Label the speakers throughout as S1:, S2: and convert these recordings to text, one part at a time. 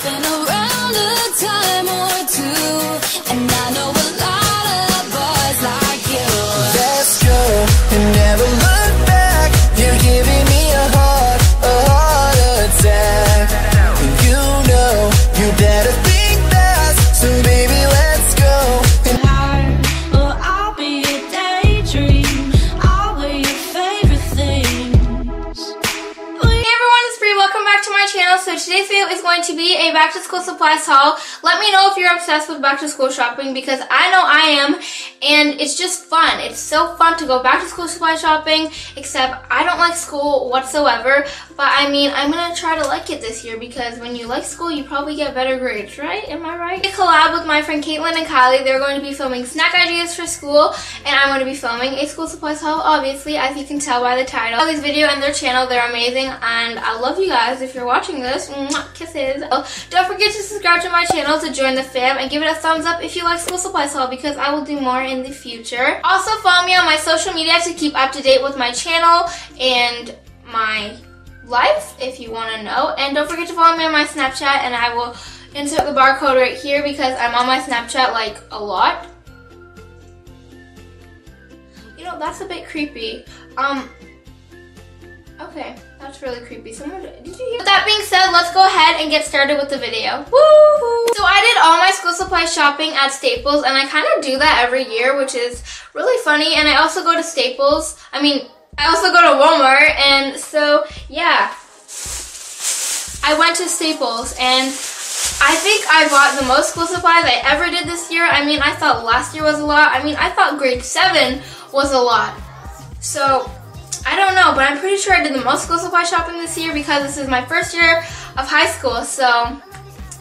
S1: I've been around
S2: today's video is going to be a back to school supplies haul. Let me know if you're obsessed with back to school shopping because I know I am and it's just fun. It's so fun to go back to school supply shopping except I don't like school whatsoever. But I mean, I'm to try to like it this year because when you like school, you probably get better grades, right? Am I right? I collab with my friend Katelyn and Kylie. They're going to be filming snack ideas for school and I'm going to be filming a school supplies haul, obviously, as you can tell by the title this video and their channel. They're amazing and I love you guys. If you're watching this, mwah, kisses. Oh, don't forget to subscribe to my channel to join the fam and give it a thumbs up if you like school supplies haul because I will do more in the future. Also follow me on my social media to keep up to date with my channel and my life if you want to know. And don't forget to follow me on my Snapchat and I will insert the barcode right here because I'm on my Snapchat like a lot. You know, that's a bit creepy. Um, okay, that's really creepy. Someone, did you hear? With that being said, let's go ahead and get started with the video. Woo! So I did all my school supply shopping at Staples and I kind of do that every year, which is really funny. And I also go to Staples. I mean, I also go to Walmart and so, yeah. I went to Staples and I think I bought the most school supplies I ever did this year. I mean, I thought last year was a lot. I mean, I thought grade 7 was a lot. So, don't know, but I'm pretty sure I did the most school supply shopping this year because this is my first year of high school. So,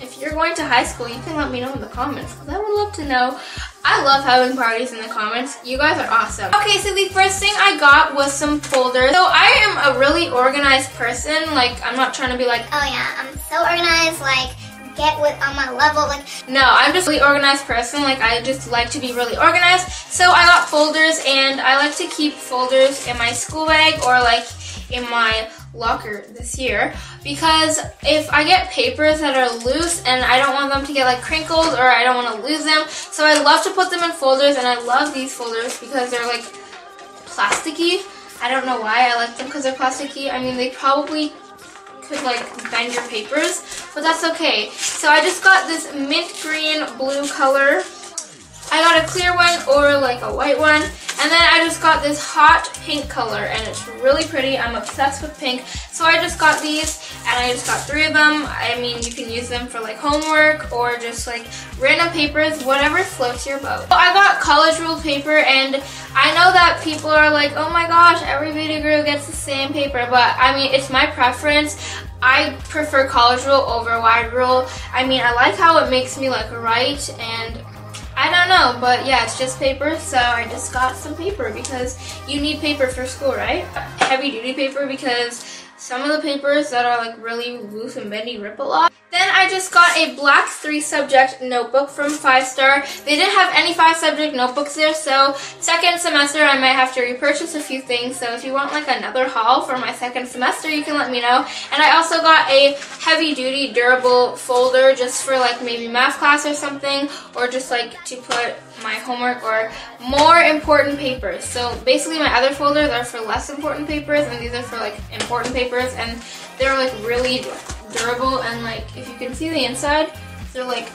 S2: if you're going to high school, you can let me know in the comments because I would love to know. I love having parties in the comments. You guys are awesome. Okay, so the first thing I got was some folders. So I am a really organized person. Like, I'm not trying to be like,
S3: Oh yeah, I'm so organized, like get with on my level, like
S2: No, I'm just a really organized person. Like I just like to be really organized. So I got folders and I like to keep folders in my school bag or like in my locker this year because if I get papers that are loose and I don't want them to get like crinkled or I don't want to lose them. So I love to put them in folders and I love these folders because they're like plasticky. I don't know why I like them because they're plasticky. I mean, they probably could like bend your papers, but that's okay. So I just got this mint green blue color. I got a clear one or like a white one. And then I just got this hot pink color and it's really pretty. I'm obsessed with pink. So I just got these and I just got three of them. I mean, you can use them for like homework or just like random papers, whatever floats your boat. So I got college ruled paper and I know that people are like, oh my gosh, every video girl gets the same paper. But I mean, it's my preference. I prefer college rule over wide rule. I mean, I like how it makes me like write and I don't know, but yeah, it's just paper, so I just got some paper because you need paper for school, right? Heavy duty paper because some of the papers that are like really loose and bendy rip a lot. Then I just got a black three subject notebook from Five Star. They didn't have any five subject notebooks there, so second semester I might have to repurchase a few things. So if you want like another haul for my second semester, you can let me know. And I also got a heavy duty durable folder just for like maybe math class or something, or just like to put my homework or more important papers. So basically my other folders are for less important papers and these are for like important papers and they're like really durable and like if you can see the inside, they're like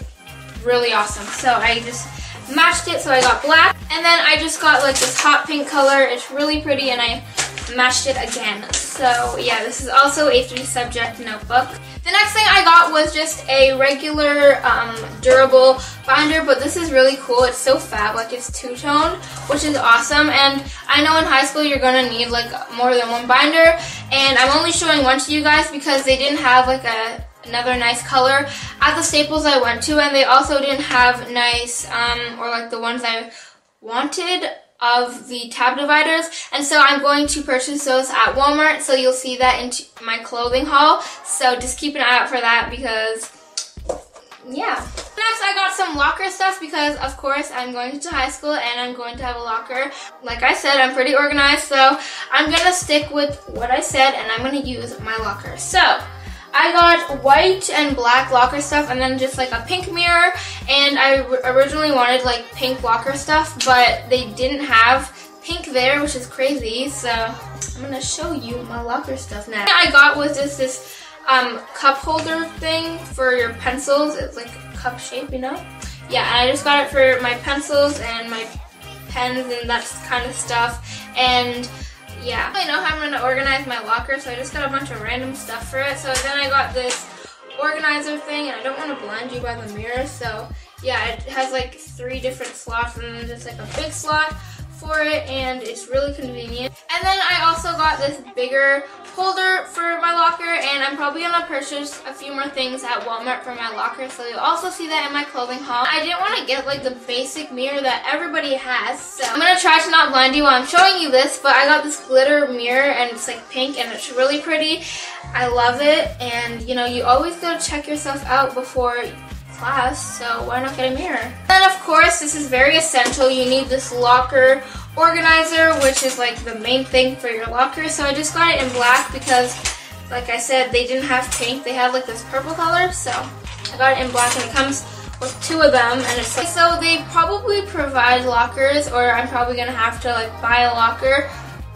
S2: really awesome. So I just matched it so I got black and then I just got like this hot pink color. It's really pretty and I matched it again. So yeah, this is also a three subject notebook. The next thing I got was just a regular um, durable binder, but this is really cool. It's so fab, like it's two-tone, which is awesome. And I know in high school you're gonna need like more than one binder, and I'm only showing one to you guys because they didn't have like a another nice color at the Staples I went to, and they also didn't have nice um, or like the ones I wanted of the tab dividers and so I'm going to purchase those at Walmart so you'll see that in my clothing haul so just keep an eye out for that because yeah. Next I got some locker stuff because of course I'm going to high school and I'm going to have a locker. Like I said I'm pretty organized so I'm gonna stick with what I said and I'm gonna use my locker. So I got white and black locker stuff and then just like a pink mirror and I originally wanted like pink locker stuff but they didn't have pink there which is crazy so I'm gonna show you my locker stuff now. I got was just this um, cup holder thing for your pencils. It's like cup shape, you know? Yeah, and I just got it for my pencils and my pens and that kind of stuff. And yeah, I know how I'm gonna organize my locker, so I just got a bunch of random stuff for it. So then I got this organizer thing, and I don't want to blind you by the mirror, so yeah, it has like three different slots, and then just like a big slot for it, and it's really convenient. And then I also got this bigger holder for my locker, and I'm probably gonna purchase a few more things at Walmart for my locker, so you'll also see that in my clothing haul. I didn't want to get like the basic mirror that everybody has, so I'm gonna try to not blind you while I'm showing you this, but I got this glitter mirror, and it's like pink, and it's really pretty. I love it, and you know, you always gotta check yourself out before class, so why not get a mirror? And of course, this is very essential. You need this locker organizer, which is like the main thing for your locker. So I just got it in black because, like I said, they didn't have pink. They had like this purple color, so I got it in black and it comes with two of them and it's like, so they probably provide lockers or I'm probably gonna have to like buy a locker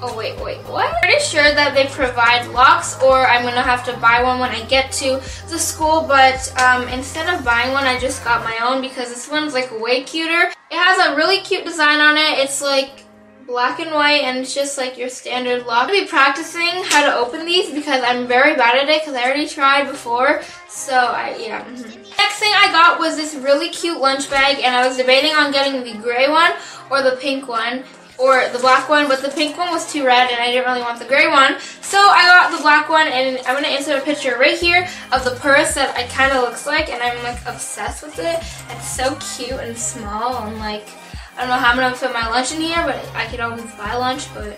S2: Oh wait, wait, what? I'm pretty sure that they provide locks or I'm gonna have to buy one when I get to the school, but um, instead of buying one, I just got my own because this one's like way cuter. It has a really cute design on it. It's like black and white and it's just like your standard lock. Gonna be practicing how to open these because I'm very bad at it because I already tried before. So I, yeah. mhm. Next thing I got was this really cute lunch bag and I was debating on getting the gray one or the pink one or the black one, but the pink one was too red and I didn't really want the gray one. So I got the black one and I'm going to insert a picture right here of the purse that it kind of looks like and I'm like obsessed with it. It's so cute and small and like, I don't know how I'm going to fit my lunch in here, but I could always buy lunch, but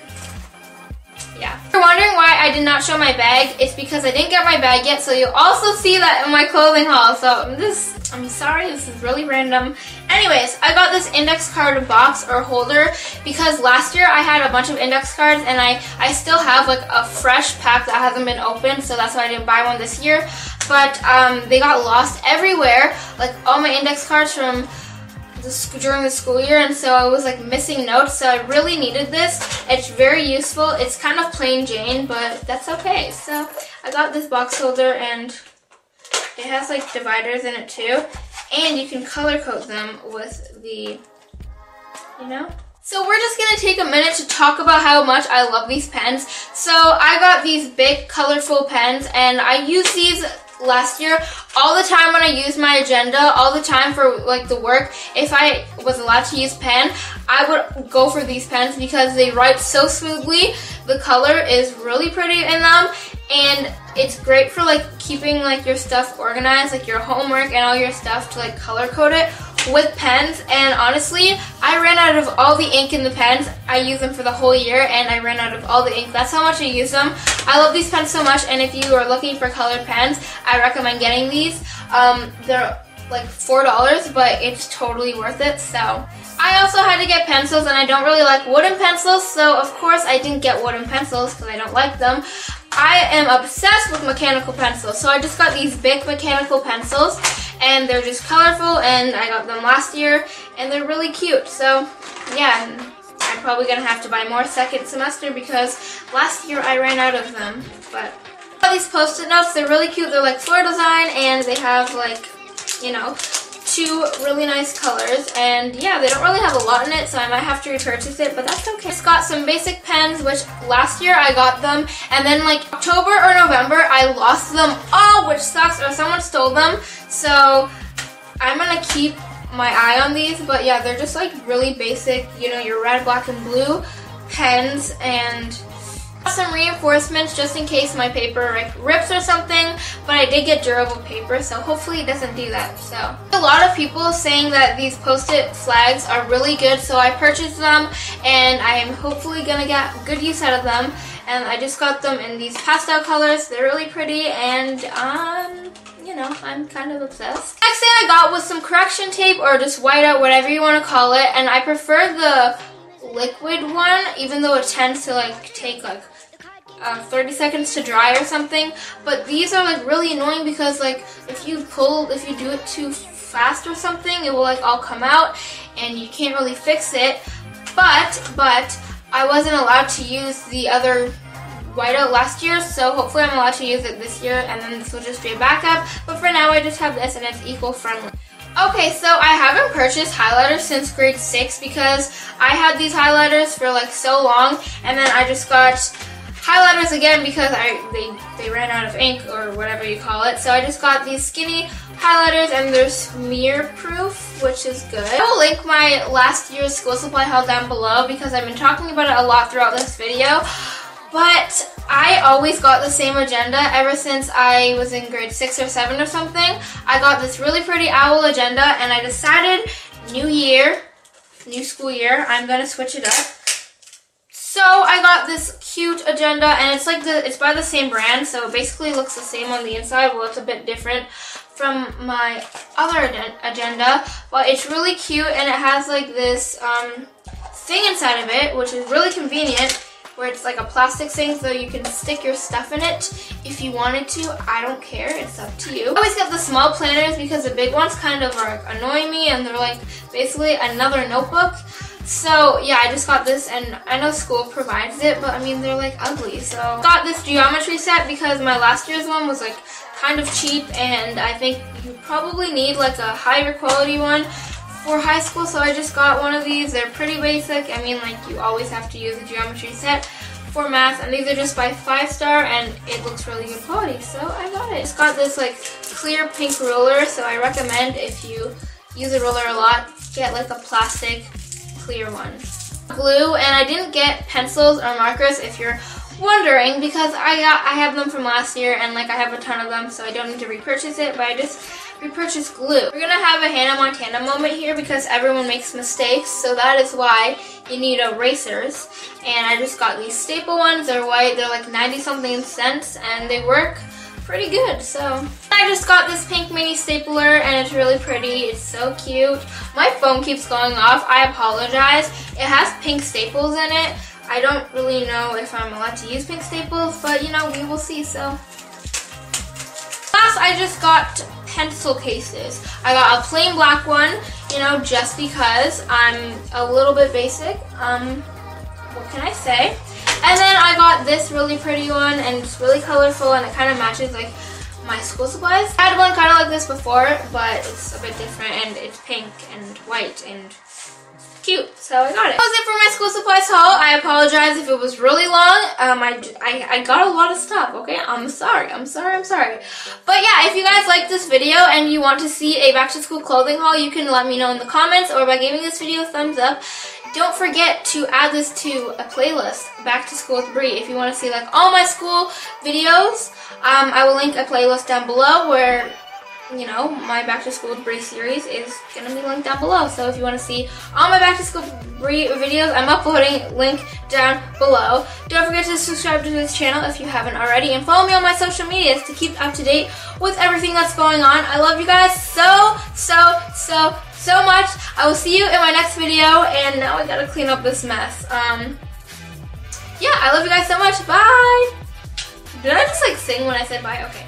S2: yeah. If you're wondering why I did not show my bag, it's because I didn't get my bag yet, so you'll also see that in my clothing haul. So just, I'm sorry, this is really random. Anyways, I got this index card box or holder because last year I had a bunch of index cards and I, I still have like a fresh pack that hasn't been opened, so that's why I didn't buy one this year. But um, they got lost everywhere, like all my index cards from the during the school year and so I was like missing notes so I really needed this. It's very useful. It's kind of plain Jane but that's okay. So I got this box holder and it has like dividers in it too and you can color code them with the you know? So we're just gonna take a minute to talk about how much I love these pens. So I got these big colorful pens and I use these last year all the time when I use my agenda, all the time for like the work. If I was allowed to use pen, I would go for these pens because they write so smoothly. The color is really pretty in them and it's great for like keeping like your stuff organized, like your homework and all your stuff to like color code it with pens and honestly I ran out of all the ink in the pens. I use them for the whole year and I ran out of all the ink. That's how much I use them. I love these pens so much and if you are looking for colored pens I recommend getting these. Um, they're like four dollars but it's totally worth it so. I also had to get pencils and I don't really like wooden pencils so of course I didn't get wooden pencils because I don't like them. I am obsessed with mechanical pencils so I just got these big mechanical pencils and they're just colorful and I got them last year and they're really cute. So yeah I'm probably gonna have to buy more second semester because last year I ran out of them. But got these post-it notes they're really cute. They're like floor design and they have like you know two really nice colors and yeah they don't really have a lot in it so I might have to repurchase it but that's okay. Just got some basic pens which last year I got them and then like October or November I lost them all which sucks or someone stole them so I'm gonna keep my eye on these but yeah they're just like really basic you know your red black and blue pens and some reinforcements just in case my paper rips or something but I did get durable paper so hopefully it doesn't do that so a lot of people saying that these post-it flags are really good so I purchased them and I am hopefully gonna get good use out of them and I just got them in these pastel colors they're really pretty and um you know, I'm kind of obsessed. Next thing I got was some correction tape or just whiteout, whatever you want to call it. And I prefer the liquid one, even though it tends to like take like uh, 30 seconds to dry or something. But these are like really annoying because like if you pull, if you do it too fast or something, it will like all come out and you can't really fix it. But, but I wasn't allowed to use the other whiteout last year, so hopefully I'm allowed to use it this year and then this will just be a backup. But for now I just have this and it's eco-friendly. Okay, so I haven't purchased highlighters since grade 6 because I had these highlighters for like so long and then I just got highlighters again because I they, they ran out of ink or whatever you call it. So I just got these skinny highlighters and they're smear proof, which is good. I will link my last year's school supply haul down below because I've been talking about it a lot throughout this video. But I always got the same agenda ever since I was in grade 6 or 7 or something. I got this really pretty owl agenda and I decided new year, new school year, I'm going to switch it up. So I got this cute agenda and it's like the it's by the same brand so basically looks the same on the inside well it's a bit different from my other agenda but it's really cute and it has like this um, thing inside of it which is really convenient where it's like a plastic thing so you can stick your stuff in it if you wanted to. I don't care, it's up to you. I always get the small planners because the big ones kind of are annoying me and they're like basically another notebook. So yeah, I just got this and I know school provides it, but I mean, they're like ugly. So got this geometry set because my last year's one was like kind of cheap and I think you probably need like a higher quality one for high school, so I just got one of these. They're pretty basic. I mean, like, you always have to use a geometry set for math, and these are just by Five Star, and it looks really good quality, so I got it. It's got this, like, clear pink ruler, so I recommend if you use a ruler a lot, get, like, a plastic clear one. Glue, and I didn't get pencils or markers if you're wondering because I got I have them from last year and like I have a ton of them so I don't need to repurchase it but I just repurchased glue. We're gonna have a Hannah Montana moment here because everyone makes mistakes so that is why you need erasers and I just got these staple ones they're white they're like 90 something cents and they work pretty good so I just got this pink mini stapler and it's really pretty it's so cute my phone keeps going off I apologize it has pink staples in it I don't really know if I'm allowed to use pink staples, but you know, we will see, so. Last, I just got pencil cases. I got a plain black one, you know, just because I'm a little bit basic. Um, what can I say? And then I got this really pretty one, and it's really colorful, and it kind of matches, like, my school supplies. I had one kind of like this before, but it's a bit different, and it's pink and white, and cute, so I got it. That was it for my school supplies haul. I apologize if it was really long. Um, I, I, I got a lot of stuff, okay? I'm sorry, I'm sorry, I'm sorry. But yeah, if you guys like this video and you want to see a back to school clothing haul, you can let me know in the comments or by giving this video a thumbs up. Don't forget to add this to a playlist, Back to School with Bree. If you want to see like all my school videos, um, I will link a playlist down below where you know, my Back to School with Bree series is going to be linked down below. So if you want to see all my Back to School Bree videos, I'm uploading link down below. Don't forget to subscribe to this channel if you haven't already. And follow me on my social medias to keep up to date with everything that's going on. I love you guys so, so, so, so much. I will see you in my next video. And now I got to clean up this mess. Um, yeah, I love you guys so much. Bye. Did I just like sing when I said bye? Okay.